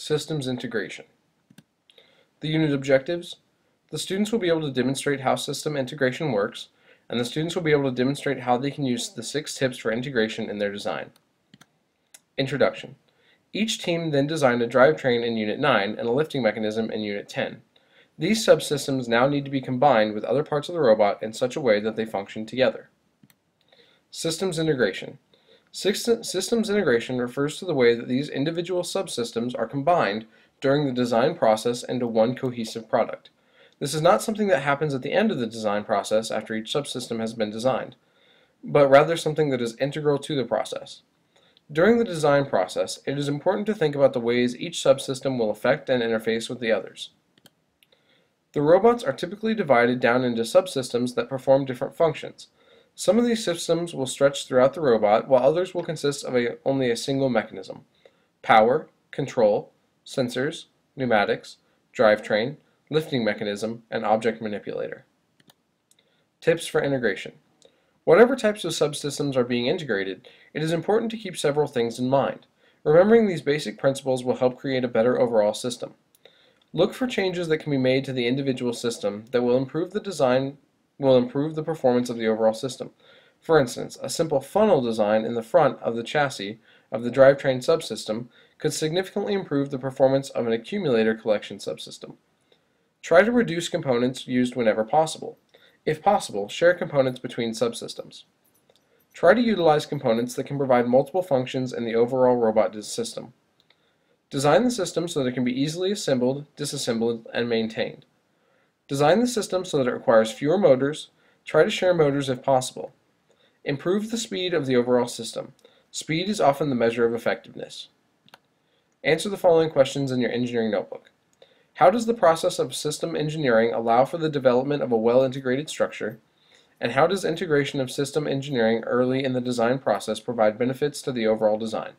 Systems integration. The unit objectives. The students will be able to demonstrate how system integration works, and the students will be able to demonstrate how they can use the six tips for integration in their design. Introduction. Each team then designed a drivetrain in Unit 9 and a lifting mechanism in Unit 10. These subsystems now need to be combined with other parts of the robot in such a way that they function together. Systems integration. Systems integration refers to the way that these individual subsystems are combined during the design process into one cohesive product. This is not something that happens at the end of the design process after each subsystem has been designed, but rather something that is integral to the process. During the design process, it is important to think about the ways each subsystem will affect and interface with the others. The robots are typically divided down into subsystems that perform different functions, some of these systems will stretch throughout the robot, while others will consist of a, only a single mechanism. Power, control, sensors, pneumatics, drivetrain, lifting mechanism, and object manipulator. Tips for integration. Whatever types of subsystems are being integrated, it is important to keep several things in mind. Remembering these basic principles will help create a better overall system. Look for changes that can be made to the individual system that will improve the design will improve the performance of the overall system. For instance, a simple funnel design in the front of the chassis of the drivetrain subsystem could significantly improve the performance of an accumulator collection subsystem. Try to reduce components used whenever possible. If possible, share components between subsystems. Try to utilize components that can provide multiple functions in the overall robot system. Design the system so that it can be easily assembled, disassembled, and maintained. Design the system so that it requires fewer motors. Try to share motors if possible. Improve the speed of the overall system. Speed is often the measure of effectiveness. Answer the following questions in your engineering notebook. How does the process of system engineering allow for the development of a well-integrated structure? And how does integration of system engineering early in the design process provide benefits to the overall design?